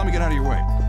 let me get out of your way.